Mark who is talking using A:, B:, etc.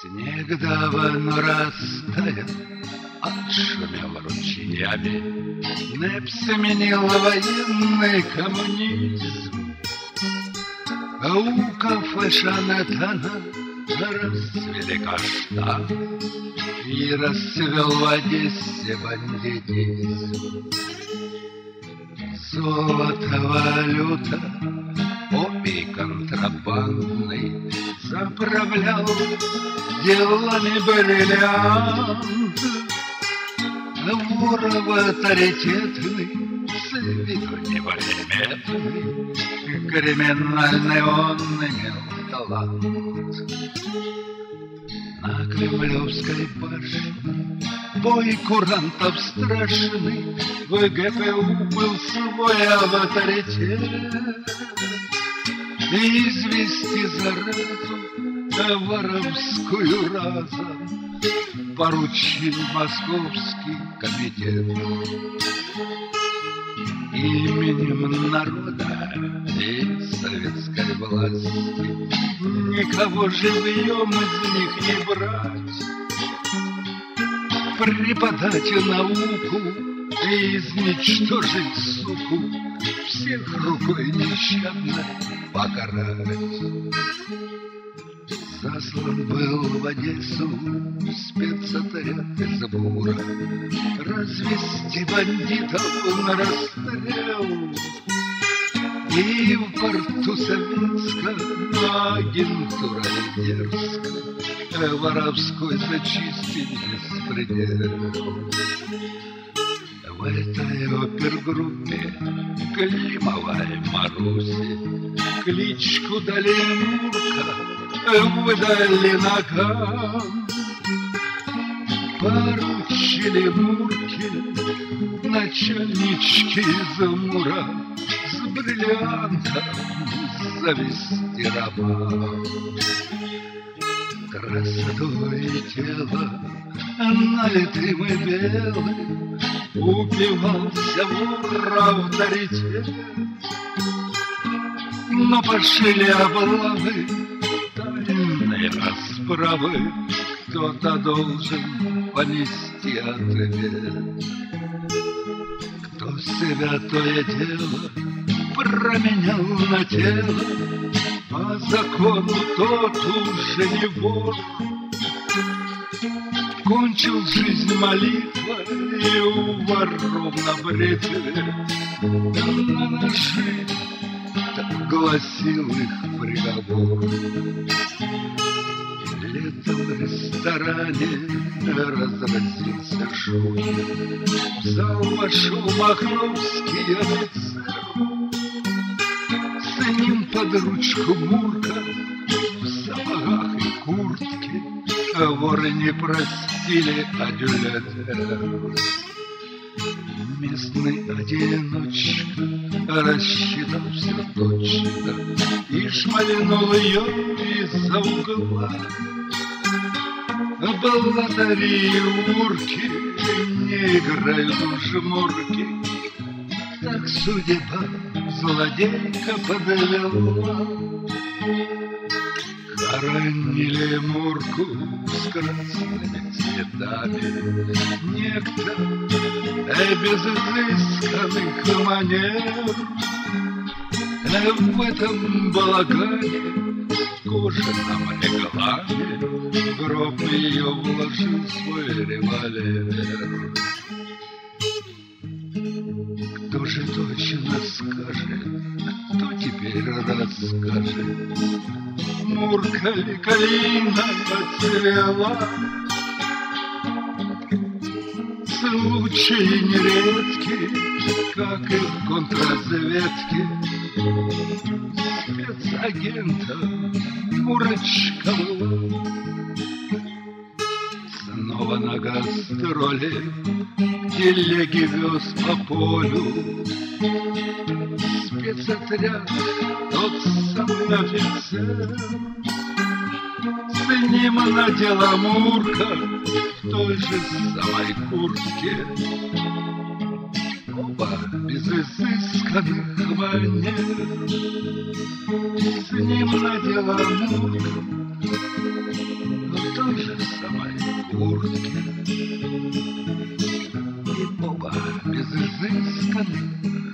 A: Снег давно растаял, отшумел ручьями, НЭП сменил военный коммунизм. А у кафе Шанатана расцвели каштаны, И расцвел в Одессе бандитизм. Золото, валюта, опий контрабандный Заправлял делами бриллиант. Воров авторитетный, с виду неприметный, Криминальный он имел талант. На Кремлевской башне бой курантов страшный, В ГПУ был свой авторитет. И извести заразу воровскую разом Поручил московский комитет. Именем народа советской власти Никого живьем из них не брать. Преподать науку и изничтожить суку. Всех рукой нещадно покарать. Заслан был в Одессу спецотряд из Бура. Развести бандитов на расстрел И в порту советском агентура дерзко Воровской зачистить беспредел. В этой опергруппе Климовой Маруси Кличку дали Мурка Выдали ногам. Поручили Мурке Начальнички из Мура бриллиантом завести роман Красотой тела налитым и белым Упивался вор авторитет Но пошили облавы Тайные расправы Кто-то должен понести ответ. Кто святое дело променял на тело По закону тот уже не вор. Кончил жизнь молитва и у воров на бритве На ножи так гласил их приговор. Летом в ресторане разразился шум. В зал вошел Махновский офицер ручку Мурка В сапогах и куртке Воры не простили адюлятер Местный одиночка рассчитал все точно И шмальнул ее из-за угла. Балладари и урки не играют в жмурки Так судьба злодейка подвела Хоронили Мурку с красными цветами. Некто без изысканных манер. В этом балагане кожаном рекламе гроб ее вложил свой револьвер точно скажет, кто теперь расскажет Мурка ли калина отцвела Случаи нередки, как и в контрразведке. Спецагента Мурачкова Снова на гастроли телеги вез по полю Спецотряд, тот самый офицер С ним надела Мурка в той же самой куртке. Оба без изысканных манер. С ним надела Мурка в той же самой куртке. И оба без изысканных